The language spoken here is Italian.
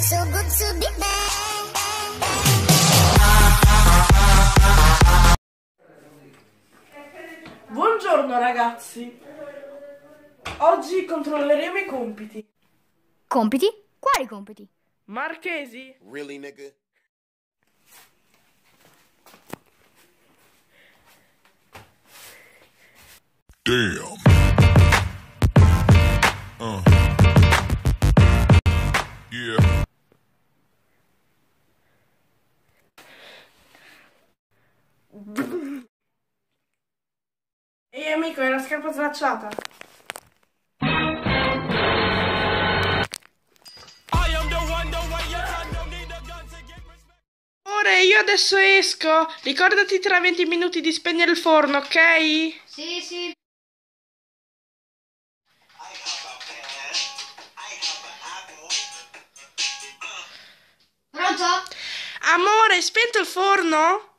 So good to be back. Buongiorno ragazzi. Oggi controlleremo i compiti. Compiti? Quali compiti? Marchesi, Really, nigga? Damn. Uh. Yeah. Amico, è la scarpa slacciata. Ora io adesso esco. Ricordati tra 20 minuti di spegnere il forno, ok? Sì, sì. Pronto? Amore, hai spento il forno? Il forno!